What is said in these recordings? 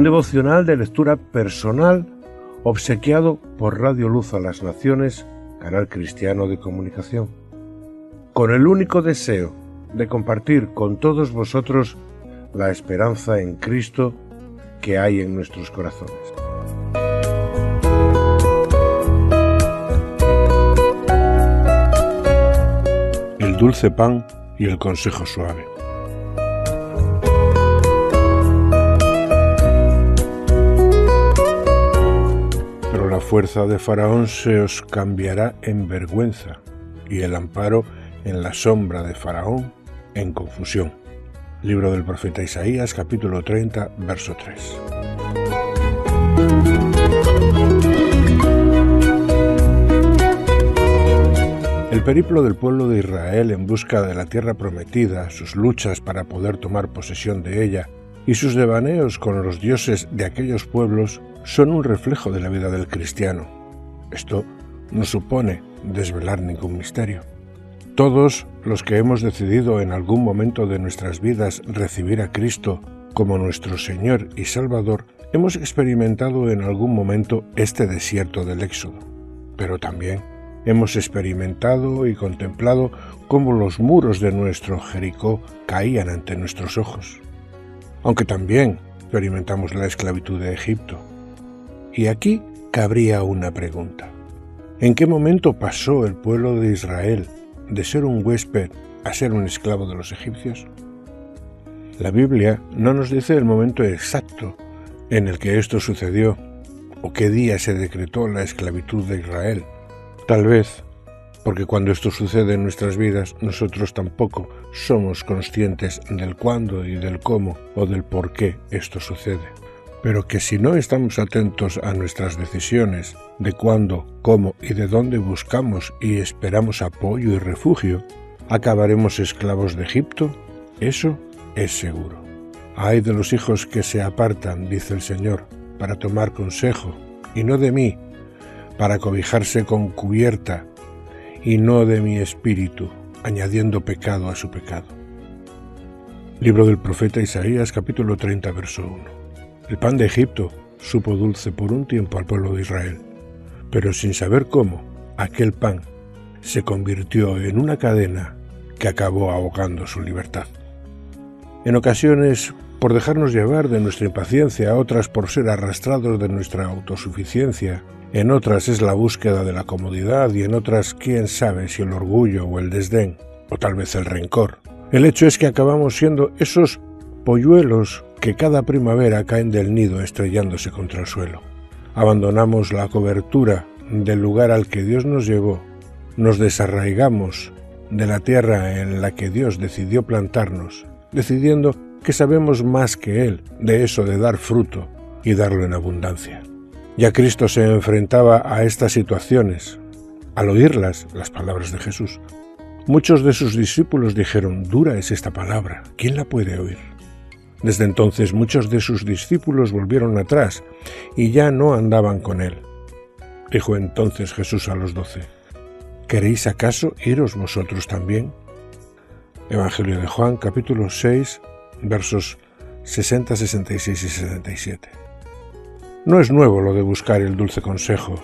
Un devocional de lectura personal obsequiado por Radio Luz a las Naciones, canal cristiano de comunicación, con el único deseo de compartir con todos vosotros la esperanza en Cristo que hay en nuestros corazones. El dulce pan y el consejo suave. Fuerza de Faraón se os cambiará en vergüenza y el amparo en la sombra de Faraón en confusión. Libro del profeta Isaías capítulo 30 verso 3. El periplo del pueblo de Israel en busca de la tierra prometida, sus luchas para poder tomar posesión de ella y sus devaneos con los dioses de aquellos pueblos son un reflejo de la vida del cristiano. Esto no supone desvelar ningún misterio. Todos los que hemos decidido en algún momento de nuestras vidas recibir a Cristo como nuestro Señor y Salvador, hemos experimentado en algún momento este desierto del Éxodo. Pero también hemos experimentado y contemplado cómo los muros de nuestro Jericó caían ante nuestros ojos. Aunque también experimentamos la esclavitud de Egipto, y aquí cabría una pregunta. ¿En qué momento pasó el pueblo de Israel de ser un huésped a ser un esclavo de los egipcios? La Biblia no nos dice el momento exacto en el que esto sucedió o qué día se decretó la esclavitud de Israel. Tal vez porque cuando esto sucede en nuestras vidas nosotros tampoco somos conscientes del cuándo y del cómo o del por qué esto sucede pero que si no estamos atentos a nuestras decisiones de cuándo, cómo y de dónde buscamos y esperamos apoyo y refugio, acabaremos esclavos de Egipto, eso es seguro. Hay de los hijos que se apartan, dice el Señor, para tomar consejo, y no de mí, para cobijarse con cubierta, y no de mi espíritu, añadiendo pecado a su pecado. Libro del profeta Isaías capítulo 30 verso 1. El pan de Egipto supo dulce por un tiempo al pueblo de Israel, pero sin saber cómo, aquel pan se convirtió en una cadena que acabó ahogando su libertad. En ocasiones, por dejarnos llevar de nuestra impaciencia, otras por ser arrastrados de nuestra autosuficiencia, en otras es la búsqueda de la comodidad y en otras quién sabe si el orgullo o el desdén, o tal vez el rencor. El hecho es que acabamos siendo esos polluelos que cada primavera caen del nido estrellándose contra el suelo. Abandonamos la cobertura del lugar al que Dios nos llevó, nos desarraigamos de la tierra en la que Dios decidió plantarnos, decidiendo que sabemos más que Él de eso de dar fruto y darlo en abundancia. Ya Cristo se enfrentaba a estas situaciones. Al oírlas, las palabras de Jesús, muchos de sus discípulos dijeron, dura es esta palabra, ¿quién la puede oír? Desde entonces muchos de sus discípulos volvieron atrás y ya no andaban con él. Dijo entonces Jesús a los doce, ¿queréis acaso iros vosotros también? Evangelio de Juan capítulo 6 versos 60, 66 y 67. No es nuevo lo de buscar el dulce consejo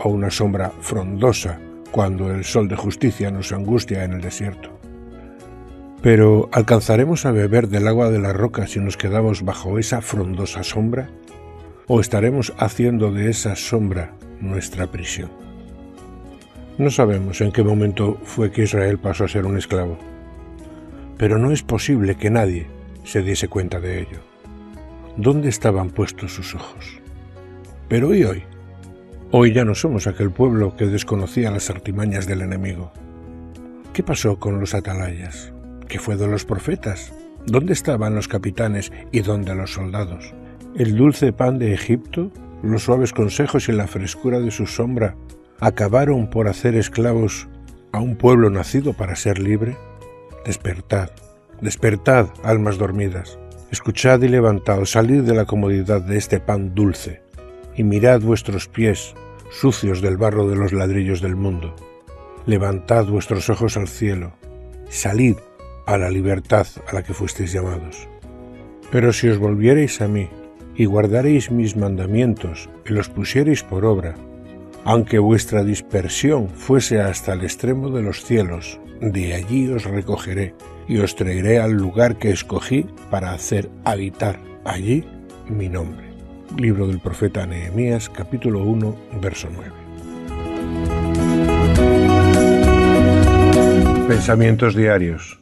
o una sombra frondosa cuando el sol de justicia nos angustia en el desierto. Pero ¿alcanzaremos a beber del agua de la roca si nos quedamos bajo esa frondosa sombra? ¿O estaremos haciendo de esa sombra nuestra prisión? No sabemos en qué momento fue que Israel pasó a ser un esclavo, pero no es posible que nadie se diese cuenta de ello. ¿Dónde estaban puestos sus ojos? Pero hoy, hoy, hoy ya no somos aquel pueblo que desconocía las artimañas del enemigo. ¿Qué pasó con los atalayas? ¿Qué fue de los profetas? ¿Dónde estaban los capitanes y dónde los soldados? El dulce pan de Egipto, los suaves consejos y la frescura de su sombra acabaron por hacer esclavos a un pueblo nacido para ser libre? Despertad, despertad, almas dormidas, escuchad y levantaos, salid de la comodidad de este pan dulce, y mirad vuestros pies, sucios del barro de los ladrillos del mundo. Levantad vuestros ojos al cielo, salid a la libertad a la que fuisteis llamados. Pero si os volviereis a mí, y guardaréis mis mandamientos, y los pusiereis por obra, aunque vuestra dispersión fuese hasta el extremo de los cielos, de allí os recogeré y os traeré al lugar que escogí para hacer habitar allí mi nombre. Libro del profeta Nehemías, capítulo 1, verso 9. Pensamientos diarios.